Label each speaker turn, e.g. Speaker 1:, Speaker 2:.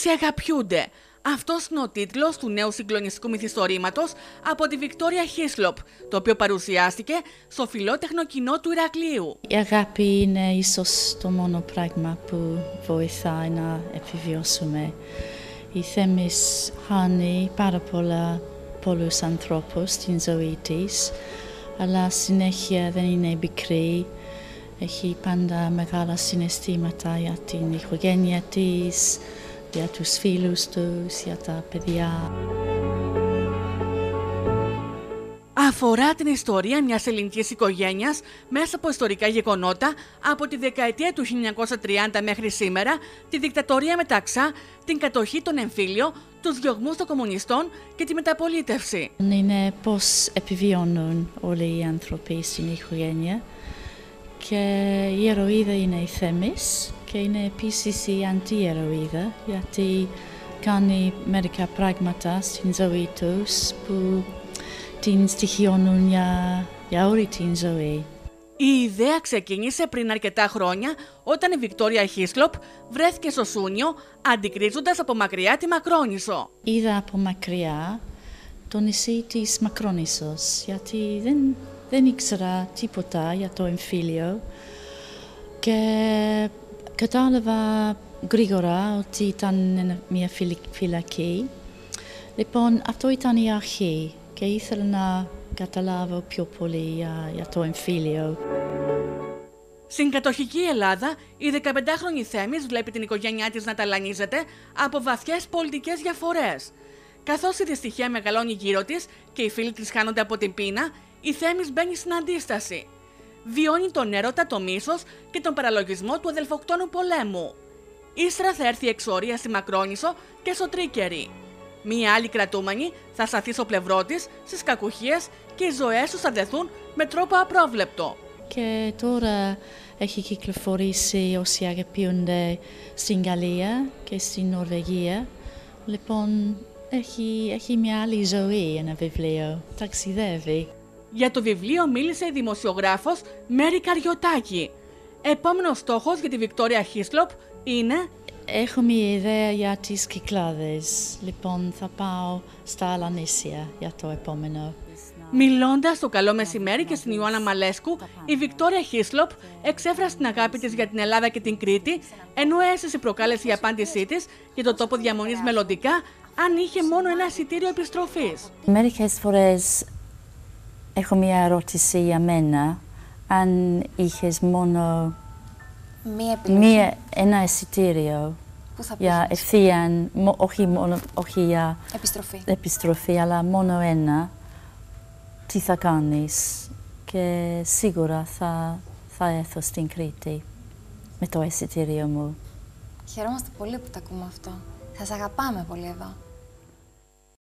Speaker 1: Όσοι αγαπιούνται. Αυτός είναι ο τίτλος του νέου συγκλονιστικού μυθιστορήματος από τη Βικτόρια Χίσλοπ, το οποίο παρουσιάστηκε στο φιλότεχνο κοινό του Ηρακλείου.
Speaker 2: Η αγάπη είναι ίσως το μόνο πράγμα που βοηθάει να επιβιώσουμε. Η Θέμης χάνει πάρα πολλά πολλούς ανθρώπους στην ζωή της, αλλά συνέχεια δεν είναι πικρή. Έχει πάντα μεγάλα συναισθήματα για την οικογένεια της, για τους φίλους τους, για τα παιδιά.
Speaker 1: Αφορά την ιστορία μιας ελληνικής οικογένειας μέσα από ιστορικά γεγονότα από τη δεκαετία του 1930 μέχρι σήμερα, τη δικτατορία μεταξά, την κατοχή των εμφύλιων, τους διωγμούς των κομμουνιστών και τη μεταπολίτευση.
Speaker 2: Είναι πώς επιβιώνουν όλοι οι άνθρωποι στην οικογένεια και η ερωίδα είναι η Θέμης και είναι επίσης η αντιερωίδα γιατί κάνει μερικά πράγματα στην ζωή τους που την στοιχειώνουν για, για όλη την ζωή.
Speaker 1: Η ιδέα ξεκίνησε πριν αρκετά χρόνια όταν η Βικτόρια Χίσλοπ βρέθηκε στο Σούνιο αντικρίζοντας από μακριά τη Μακρόνισο.
Speaker 2: Είδα από μακριά το νησί της Μακρόνισσος γιατί δεν, δεν ήξερα τίποτα για το εμφύλιο και κατάλαβα γρήγορα ότι ήταν μια φυλακή. Λοιπόν, αυτό ήταν η αρχή και ήθελα να καταλάβω πιο πολύ για, για το εμφύλιο.
Speaker 1: Στην κατοχική Ελλάδα, η 15χρονη Θέμης βλέπει την οικογένειά της να ταλανίζεται από βαθιές πολιτικές διαφορές. Καθώς η δυστυχία μεγαλώνει γύρω της και οι φίλοι της χάνονται από την πείνα, η Θέμης μπαίνει στην αντίσταση. Βιώνει τον έρωτα, το μίσος και τον παραλογισμό του αδελφοκτόνου πολέμου. Ύστερα θα έρθει η εξορία στη Μακρόνισο και στο Τρίκερι. Μία άλλη κρατούμενη θα σταθεί στο πλευρό της στις κακουχίες και οι ζωές τους θα δεθούν με τρόπο απρόβλεπτο.
Speaker 2: Και τώρα έχει κυκλοφορήσει όσοι αγαπιούνται στην Γαλλία και στην Νορβηγία. Λοιπόν, έχει, έχει μια άλλη ζωή ένα βιβλίο. Ταξιδεύει.
Speaker 1: Για το βιβλίο μίλησε η δημοσιογράφος Μέρη Καριωτάκη. Επόμενος στόχος για τη Βικτόρια Χίσλοπ είναι
Speaker 2: Έχω μια ιδέα για τις κυκλάδες. Λοιπόν, θα πάω στα άλλα νησιά για το επόμενο.
Speaker 1: Μιλώντας το καλό μεσημέρι και στην Ιωάννα Μαλέσκου, η Βικτόρια Χίσλοπ εξέφρασε την αγάπη της για την Ελλάδα και την Κρήτη, ενώ αίσθηση προκάλεσε η απάντησή της για το τόπο διαμονής μελλοντικά, αν είχε μόνο ένα εισιτήριο επιστροφής.
Speaker 2: Μερικές φορές έχω μια ερώτηση για μένα. Αν είχες μόνο
Speaker 3: Μία επιλογή.
Speaker 2: μία, ένα εισιτήριο
Speaker 3: Πού θα
Speaker 2: για
Speaker 3: πήγαινες;
Speaker 2: ευθείαν, μο- όχι, μόνο, όχι για
Speaker 3: Επιστροφή.
Speaker 2: επιστροφή, αλλά μόνο ένα, τι θα κάνεις; Και σίγουρα θα, θα έρθω στην Κρήτη με το εισιτήριο μου.
Speaker 3: Χαιρόμαστε πολύ που τα ακούμε αυτό. Σας αγαπάμε πολύ εδώ.